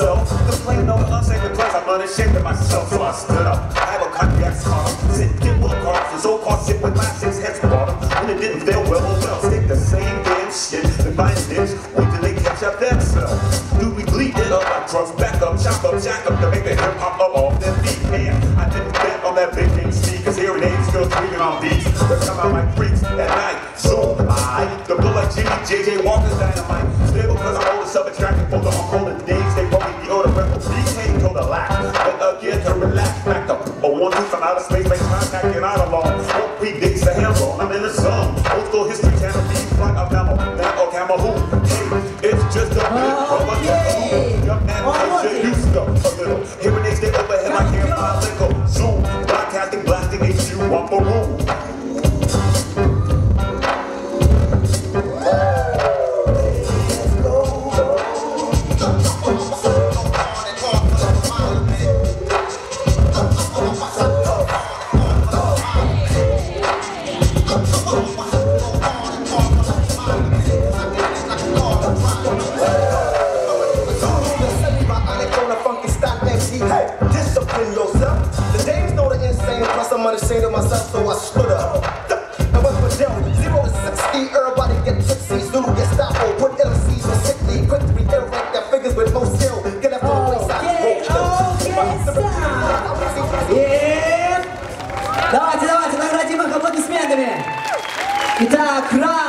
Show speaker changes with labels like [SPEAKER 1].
[SPEAKER 1] unsafe because I'm unashamed of myself. So I stood up. I have a cognac scar. Sit, get work hard. The so-called shit with my six heads bottom. When it didn't feel well, oh well. Stick the same damn shit. And find this. Wait till they catch up themselves. Do we bleed it up? I trust back up, chop up, jack up to make the hip hop up off their feet. Man, I didn't bet on that big game speak. Cause hearing aids still tweaking on beats. That come out like freaks at night. So I, the like Jimmy, JJ Walker's dynamite. Stable cause I'm older, self-extracting for the unholy days. out of space like and out of law. The? I'm in the sun. Old school history channel, be flight of Bama, that or who? Hey, it's just a bit from a okay. Young man, I should stuff a little. Hearing they stay overhead like hair. Zoom, broadcasting, blasting, room.
[SPEAKER 2] see, hey, discipline yourself. The dames know the insane, plus I'm unashamed of myself, so I stood up. I went for down, zero to 60, everybody get tipsy, Zulu get stopped, or put LCs on sickly, quick to be that figures with no skill. Get that phone place, I won't kill.
[SPEAKER 3] Давайте, давайте, наградим их аплодисментами. Итак, раз.